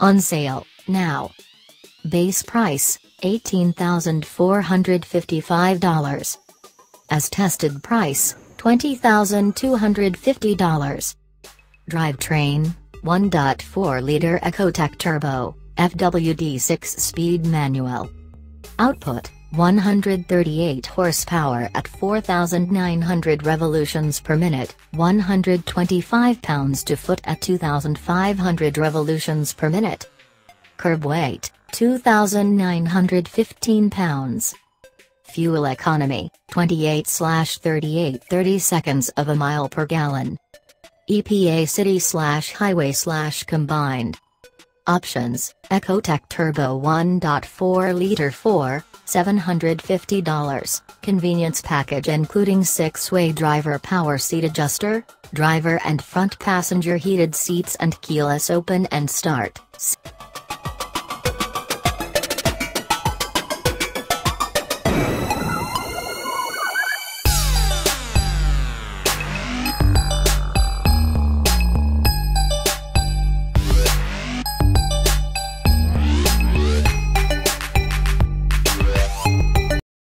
On sale, now. Base price, $18,455. As tested price, $20,250. Drivetrain, 1.4-liter Ecotec Turbo, FWD 6-speed manual. Output, 138 horsepower at 4,900 revolutions per minute, 125 pounds to foot at 2,500 revolutions per minute. Curb weight, 2,915 pounds. Fuel economy, 28 38 30 seconds of a mile per gallon. EPA city slash highway slash combined. Options, Ecotec Turbo 1.4 liter 4, $750. Convenience package including 6-way driver power seat adjuster, driver and front passenger heated seats and keyless open and start.